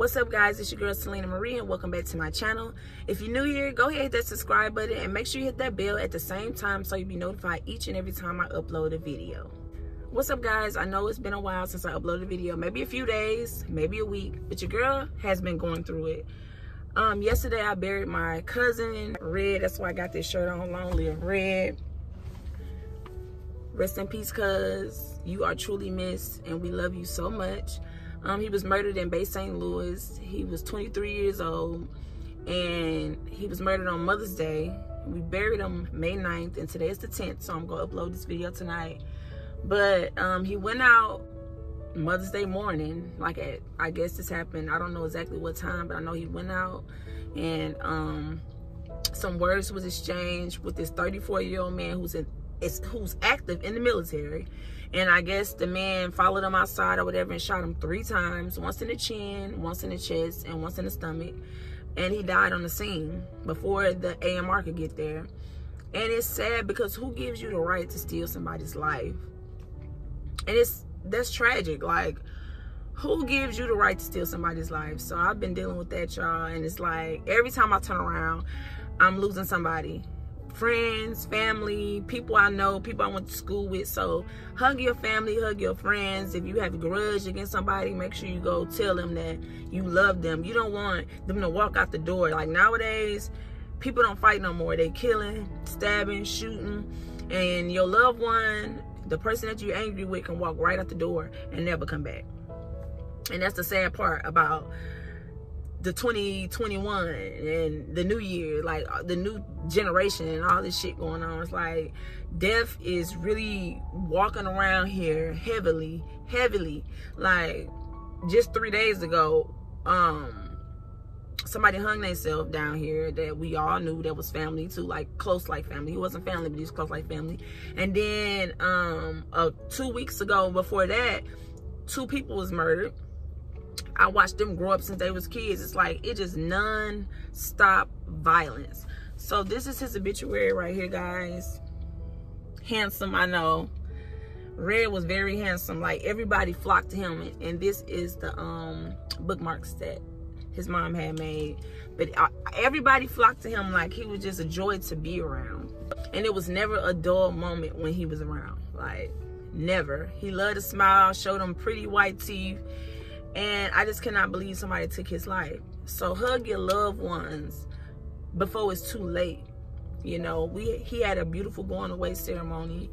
What's up guys, it's your girl Salena Marie and welcome back to my channel. If you're new here, go ahead hit that subscribe button and make sure you hit that bell at the same time so you'll be notified each and every time I upload a video. What's up guys, I know it's been a while since I uploaded a video, maybe a few days, maybe a week, but your girl has been going through it. Um, yesterday I buried my cousin, Red, that's why I got this shirt on, Long Live Red. Rest in peace, cuz you are truly missed and we love you so much. Um, he was murdered in Bay St. Louis. He was 23 years old and he was murdered on Mother's Day. We buried him May 9th and today is the 10th, so I'm gonna upload this video tonight. But um, he went out Mother's Day morning, like at, I guess this happened, I don't know exactly what time, but I know he went out and um, some words was exchanged with this 34 year old man who's in, is, who's active in the military and I guess the man followed him outside or whatever and shot him three times, once in the chin, once in the chest, and once in the stomach. And he died on the scene before the AMR could get there. And it's sad because who gives you the right to steal somebody's life? And it's that's tragic. Like, who gives you the right to steal somebody's life? So I've been dealing with that, y'all. And it's like every time I turn around, I'm losing somebody friends, family, people I know, people I went to school with. So hug your family, hug your friends. If you have a grudge against somebody, make sure you go tell them that you love them. You don't want them to walk out the door. Like nowadays, people don't fight no more. They killing, stabbing, shooting. And your loved one, the person that you're angry with can walk right out the door and never come back. And that's the sad part about the 2021 and the new year, like uh, the new generation and all this shit going on. It's like death is really walking around here heavily, heavily. Like just three days ago, um, somebody hung themselves down here that we all knew that was family too, like close like family. He wasn't family, but he was close like family. And then um, uh, two weeks ago, before that, two people was murdered I watched them grow up since they was kids. It's like it just non-stop violence. So this is his obituary right here, guys. Handsome, I know. Red was very handsome. Like everybody flocked to him, and this is the um bookmarks that his mom had made. But uh, everybody flocked to him like he was just a joy to be around. And it was never a dull moment when he was around. Like never. He loved to smile, showed them pretty white teeth and I just cannot believe somebody took his life. So hug your loved ones before it's too late. You know, we he had a beautiful going away ceremony.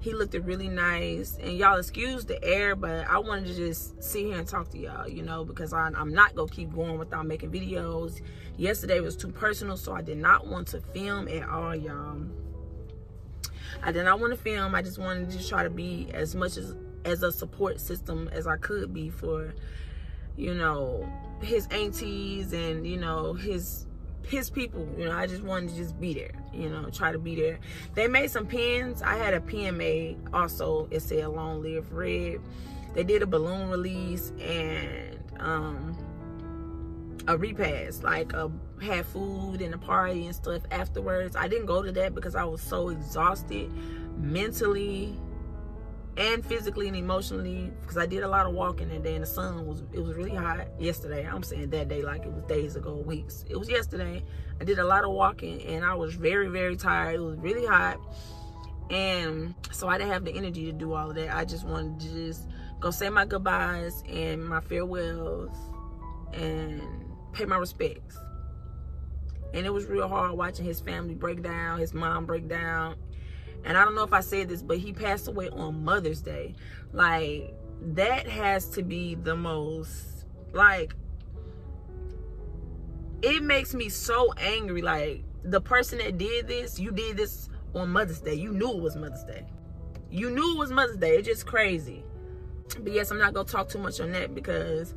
He looked really nice. And y'all excuse the air, but I wanted to just sit here and talk to y'all, you know, because I, I'm not going to keep going without making videos. Yesterday was too personal, so I did not want to film at all, y'all. I did not want to film. I just wanted to just try to be as much as as a support system as I could be for, you know, his aunties and, you know, his his people. You know, I just wanted to just be there, you know, try to be there. They made some pins. I had a pin made also. It said Long Live Red. They did a balloon release and um a repast, like a had food and a party and stuff afterwards. I didn't go to that because I was so exhausted mentally and physically and emotionally because I did a lot of walking that day and the sun was it was really hot yesterday. I'm saying that day like it was days ago weeks. It was yesterday. I did a lot of walking and I was very very tired. It was really hot. And so I didn't have the energy to do all of that. I just wanted to just go say my goodbyes and my farewells and pay my respects. And it was real hard watching his family break down his mom break down and I don't know if I said this, but he passed away on Mother's Day. Like, that has to be the most, like, it makes me so angry. Like, the person that did this, you did this on Mother's Day. You knew it was Mother's Day. You knew it was Mother's Day. It's just crazy. But yes, I'm not going to talk too much on that because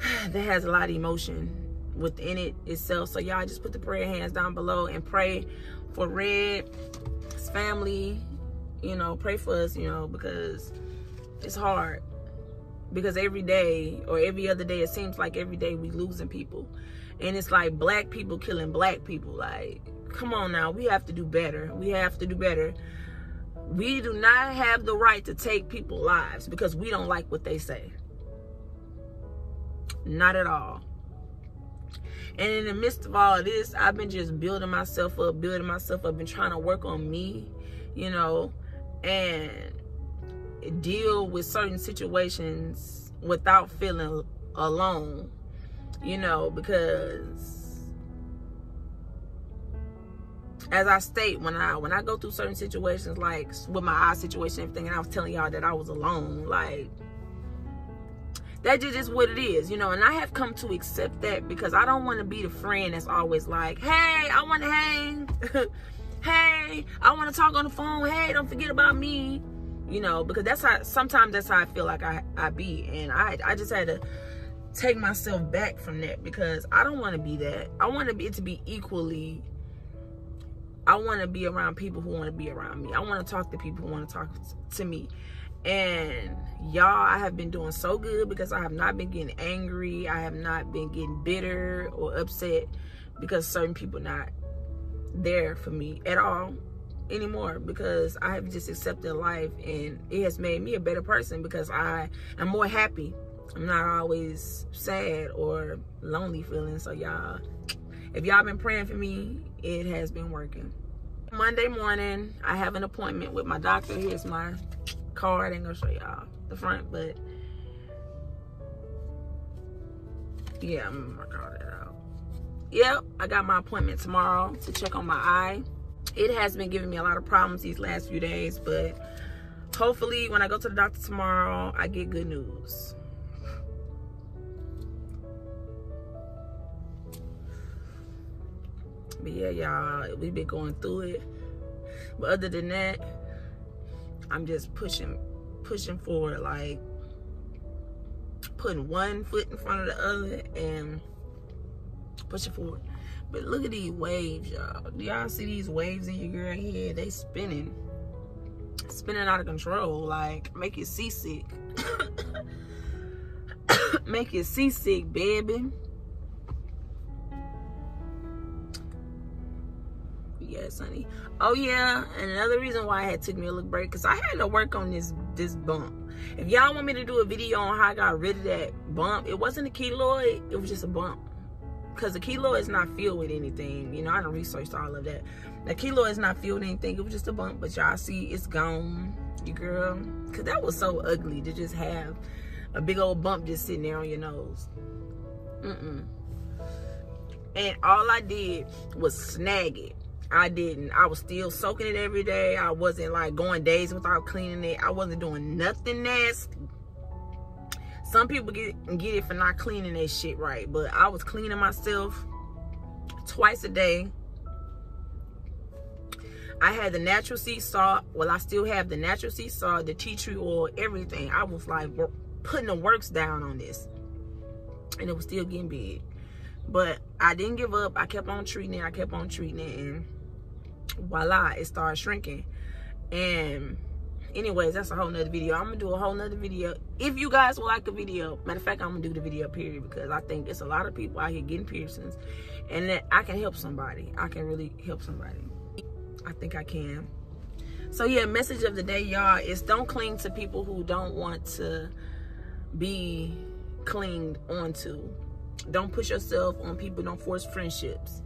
that has a lot of emotion within it itself. So y'all just put the prayer hands down below and pray for Red family, you know, pray for us, you know, because it's hard. Because every day or every other day, it seems like every day we losing people. And it's like black people killing black people. Like, come on now, we have to do better. We have to do better. We do not have the right to take people's lives because we don't like what they say. Not at all. And in the midst of all of this, I've been just building myself up, building myself up, and trying to work on me, you know, and deal with certain situations without feeling alone, you know, because as I state when I when I go through certain situations like with my eye situation everything and I was telling y'all that I was alone like that just is what it is, you know, and I have come to accept that because I don't want to be the friend that's always like, hey, I want to hang. hey, I want to talk on the phone. Hey, don't forget about me. You know, because that's how, sometimes that's how I feel like I, I be. And I, I just had to take myself back from that because I don't want to be that. I want to be it to be equally I want to be around people who want to be around me. I want to talk to people who want to talk to me. And y'all, I have been doing so good because I have not been getting angry. I have not been getting bitter or upset because certain people not there for me at all anymore because I have just accepted life and it has made me a better person because I am more happy. I'm not always sad or lonely feeling. So y'all, if y'all been praying for me, it has been working. Monday morning, I have an appointment with my doctor. Here's my card. I ain't gonna show y'all the front, but yeah, I'm gonna call that out. Yep, I got my appointment tomorrow to check on my eye. It has been giving me a lot of problems these last few days, but hopefully when I go to the doctor tomorrow, I get good news. But yeah, y'all, we've been going through it. But other than that, I'm just pushing, pushing forward, like putting one foot in front of the other and pushing forward. But look at these waves, y'all. Do y'all see these waves in your girl head? They spinning. Spinning out of control. Like, make you seasick. make you seasick, baby. Yes, honey. Oh yeah, and another reason why I had took me a little break because I had to work on this this bump. If y'all want me to do a video on how I got rid of that bump, it wasn't a keloid, it was just a bump. Because the keloid is not filled with anything. You know, I don't research all of that. The keloid is not filled with anything. It was just a bump. But y'all see, it's gone. You girl. Because that was so ugly to just have a big old bump just sitting there on your nose. Mm-mm. And all I did was snag it. I didn't. I was still soaking it every day. I wasn't like going days without cleaning it. I wasn't doing nothing nasty. Some people get get it for not cleaning that shit right, but I was cleaning myself twice a day. I had the natural sea salt. Well, I still have the natural sea salt, the tea tree oil, everything. I was like putting the works down on this. And it was still getting big. But I didn't give up. I kept on treating it. I kept on treating it. And voila, it started shrinking. And anyways, that's a whole nother video. I'm gonna do a whole nother video. If you guys like a video, matter of fact, I'm gonna do the video period because I think it's a lot of people out here getting piercings and that I can help somebody. I can really help somebody. I think I can. So yeah, message of the day, y'all, is don't cling to people who don't want to be clinged onto. Don't push yourself on people. Don't force friendships.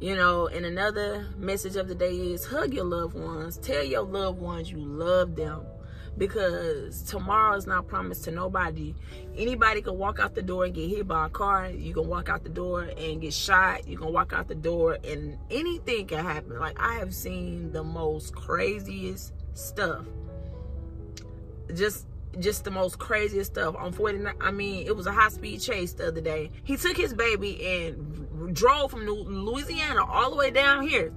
You know, and another message of the day is hug your loved ones. Tell your loved ones you love them because tomorrow is not promised to nobody. Anybody can walk out the door and get hit by a car. You can walk out the door and get shot. You can walk out the door and anything can happen. Like I have seen the most craziest stuff. Just just the most craziest stuff. On 49 i mean it was a high speed chase the other day. He took his baby and drove from louisiana all the way down here.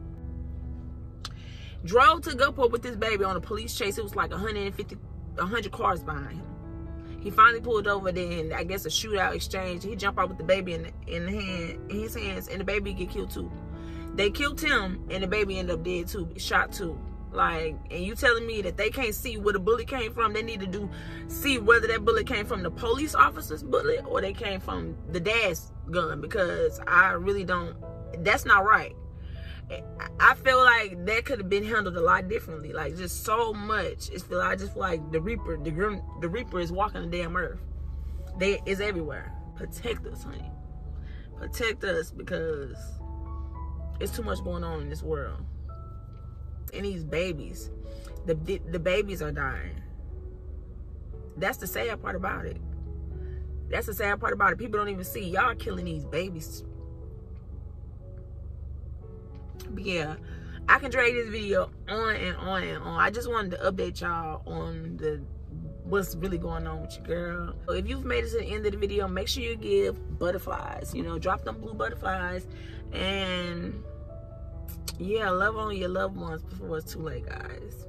Drove to gulfport with his baby on a police chase. It was like 150 100 cars behind him. He finally pulled over then i guess a shootout exchange. He jumped out with the baby in, in hand in his hands and the baby get killed too. They killed him and the baby ended up dead too shot too like, and you telling me that they can't see where the bullet came from? They need to do see whether that bullet came from the police officer's bullet or they came from the dad's gun because I really don't. That's not right. I feel like that could have been handled a lot differently. Like just so much. It's feel I just feel like the Reaper, the Grim, the Reaper is walking the damn earth. They is everywhere. protect us, honey. Protect us because it's too much going on in this world. And these babies, the, the, the babies are dying. That's the sad part about it. That's the sad part about it. People don't even see y'all killing these babies. But yeah, I can drag this video on and on and on. I just wanted to update y'all on the what's really going on with your girl. If you've made it to the end of the video, make sure you give butterflies. You know, drop them blue butterflies. And yeah, love on your loved ones before it's too late, guys.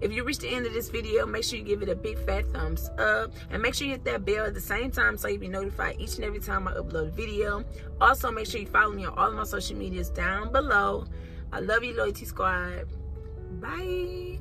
If you reach the end of this video, make sure you give it a big fat thumbs up. And make sure you hit that bell at the same time so you'll be notified each and every time I upload a video. Also, make sure you follow me on all of my social medias down below. I love you, Loyalty Squad. Bye.